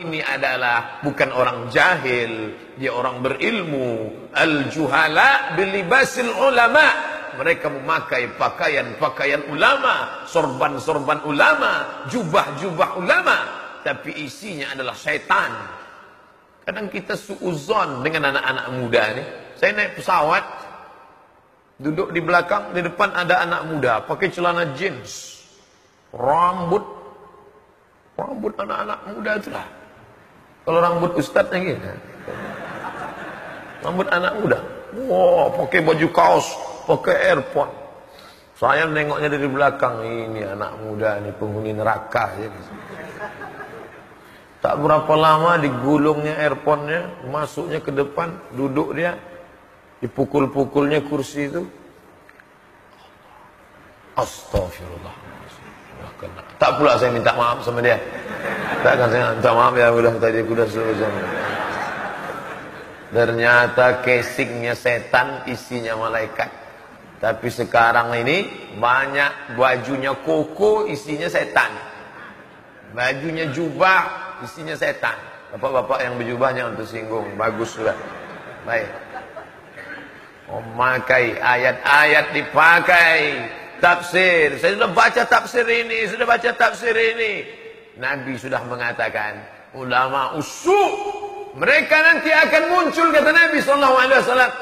ini adalah bukan orang jahil, dia orang berilmu. Al-juhala bilibasil ulama. Mereka memakai pakaian-pakaian ulama, sorban-sorban ulama, jubah-jubah ulama, tapi isinya adalah syaitan. Kadang kita suuzon dengan anak-anak muda ini. Saya naik pesawat, duduk di belakang, di depan ada anak muda, pakai celana jeans, rambut, rambut anak-anak muda itu lah. Kalau rambut ustadznya gitu. Rambut anak muda. Wah, pakai baju kaos, pakai earphone. Saya nengoknya dari belakang, ini anak muda ini penghuni neraka. Ya. Tak berapa lama digulungnya earphone-nya, masuknya ke depan, duduk dia, dipukul-pukulnya kursi itu. Astagfirullah. Tak pula saya minta maaf sama dia. Tak akan saya minta maaf ya udah tadi sudah selesai. Ternyata casingnya setan, isinya malaikat. Tapi sekarang ini banyak bajunya koko, isinya setan. Bajunya jubah, isinya setan. Bapak-bapak yang berjubah jangan tersinggung, bagus sudah. Baik. Memakai ayat-ayat dipakai tafsir. Saya sudah baca tafsir ini, sudah baca tafsir ini. Nabi sudah mengatakan, ulama usuk mereka nanti akan muncul kata Nabi sallallahu alaihi wasallam.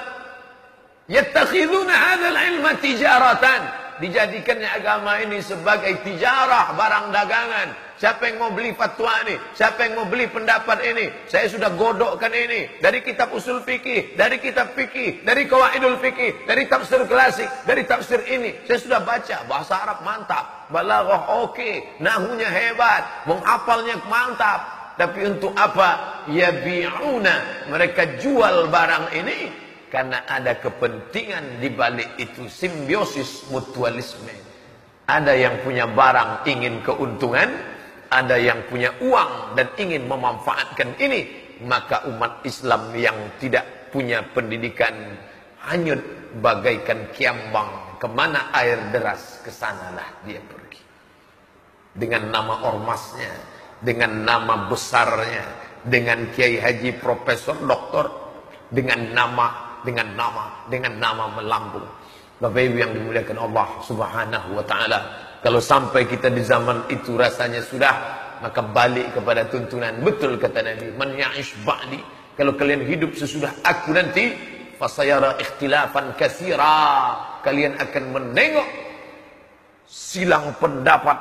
Yattakhiduna hadzal ilma tijaratan. Dijadikannya agama ini sebagai tijarah, barang dagangan. Siapa yang mau beli fatwa ini? Siapa yang mau beli pendapat ini? Saya sudah godokkan ini. Dari kitab usul fikih, dari kitab fikih, dari kawaidul fikih, dari tafsir klasik, dari tafsir ini. Saya sudah baca. Bahasa Arab mantap. Balaghah oke. Okay. Nahunya hebat. Menghafalnya mantap. Tapi untuk apa? Ya bi'una. Mereka jual barang ini. Karena ada kepentingan di balik itu. Simbiosis mutualisme. Ada yang punya barang ingin keuntungan ada yang punya uang dan ingin memanfaatkan ini, maka umat Islam yang tidak punya pendidikan hanyut bagaikan kiambang. Ke mana air deras, ke sanalah dia pergi. Dengan nama ormasnya, dengan nama besarnya, dengan kiai haji, profesor, doktor, dengan nama, dengan nama, dengan nama melambung. Bapak Ibu yang dimuliakan Allah Subhanahu wa taala, kalau sampai kita di zaman itu rasanya sudah maka balik kepada tuntunan. Betul kata Nabi man ya'ish ba'di. Kalau kalian hidup sesudah aku nanti fasayara ikhtilafan kasira kalian akan menengok silang pendapat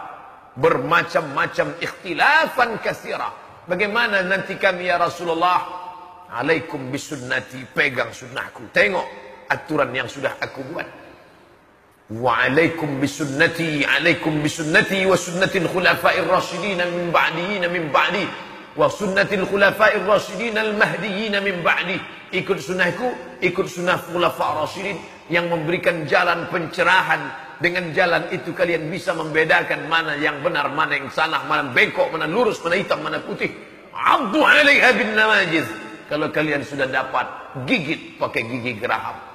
bermacam-macam ikhtilafan kasira bagaimana nanti kami ya Rasulullah Alaikum bisunnati, pegang sunnahku. Tengok aturan yang sudah aku buat. Wa alaikum bisunnati, alaikum bisunnati wa sunnatil khulafa'ir rasyidin min ba'dihi min ba'di wa sunnatil khulafa'ir rasyidin al-mahdiyyin min ba'di. Ikut sunnahku, ikut sunnah khulafa'ir rasyidin yang memberikan jalan pencerahan. Dengan jalan itu kalian bisa membedakan mana yang benar, mana yang salah, mana bengkok, mana lurus, mana hitam, mana putih. Abdu alaiha bin nawajiz kalau kalian sudah dapat gigit pakai gigi geraham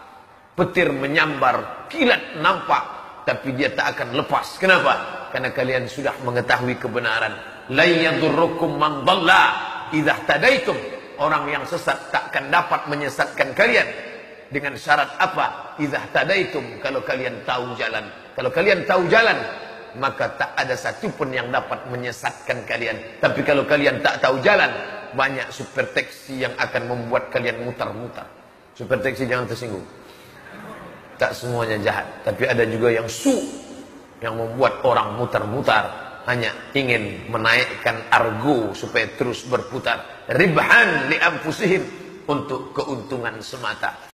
petir menyambar, kilat nampak, tapi dia tak akan lepas. Kenapa? Karena kalian sudah mengetahui kebenaran. La yadurrukum man dhalla idza tadaitum. Orang yang sesat tak akan dapat menyesatkan kalian. Dengan syarat apa? Idza tadaitum kalau kalian tahu jalan. Kalau kalian tahu jalan, maka tak ada satu pun yang dapat menyesatkan kalian. Tapi kalau kalian tak tahu jalan, banyak super taksi yang akan membuat kalian mutar-mutar. Super taksi jangan tersinggung. Tak semuanya jahat, tapi ada juga yang su yang membuat orang mutar-mutar hanya ingin menaikkan argo supaya terus berputar. Ribhan li untuk keuntungan semata.